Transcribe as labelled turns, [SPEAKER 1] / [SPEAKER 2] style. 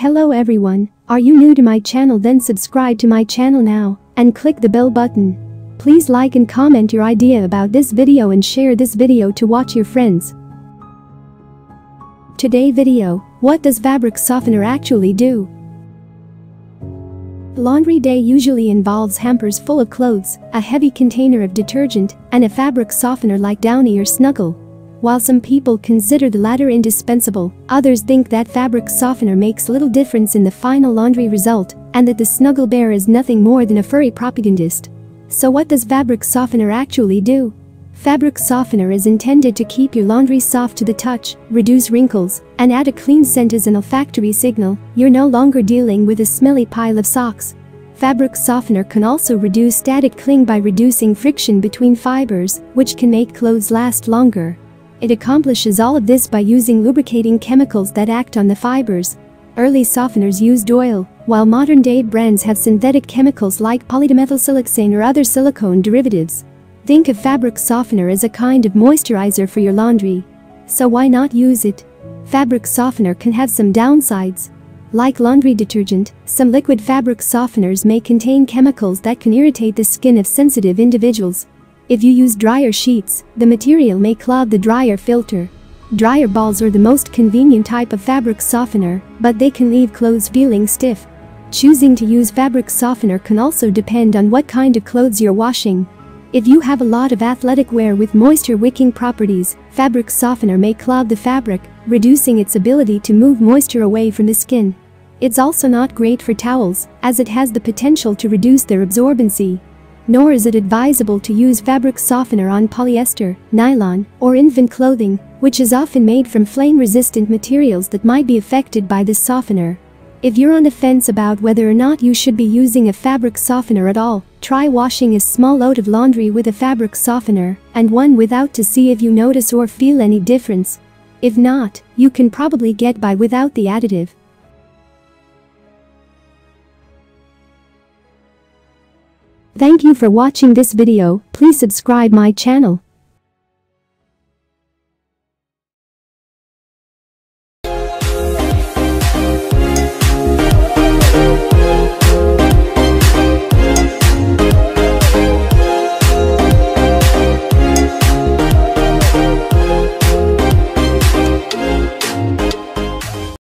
[SPEAKER 1] Hello everyone, are you new to my channel then subscribe to my channel now and click the bell button. Please like and comment your idea about this video and share this video to watch your friends. Today video, what does fabric softener actually do? Laundry day usually involves hampers full of clothes, a heavy container of detergent, and a fabric softener like Downy or Snuggle. While some people consider the latter indispensable, others think that fabric softener makes little difference in the final laundry result, and that the Snuggle Bear is nothing more than a furry propagandist. So what does fabric softener actually do? Fabric softener is intended to keep your laundry soft to the touch, reduce wrinkles, and add a clean scent as an olfactory signal you're no longer dealing with a smelly pile of socks. Fabric softener can also reduce static cling by reducing friction between fibers, which can make clothes last longer. It accomplishes all of this by using lubricating chemicals that act on the fibers. Early softeners used oil, while modern-day brands have synthetic chemicals like polydimethylsiloxane or other silicone derivatives. Think of fabric softener as a kind of moisturizer for your laundry. So why not use it? Fabric softener can have some downsides. Like laundry detergent, some liquid fabric softeners may contain chemicals that can irritate the skin of sensitive individuals. If you use dryer sheets, the material may clog the dryer filter. Dryer balls are the most convenient type of fabric softener, but they can leave clothes feeling stiff. Choosing to use fabric softener can also depend on what kind of clothes you're washing. If you have a lot of athletic wear with moisture-wicking properties, fabric softener may clog the fabric, reducing its ability to move moisture away from the skin. It's also not great for towels, as it has the potential to reduce their absorbency. Nor is it advisable to use fabric softener on polyester, nylon, or infant clothing, which is often made from flame-resistant materials that might be affected by this softener. If you're on the fence about whether or not you should be using a fabric softener at all, try washing a small load of laundry with a fabric softener and one without to see if you notice or feel any difference. If not, you can probably get by without the additive. Thank you for watching this video, please subscribe my channel.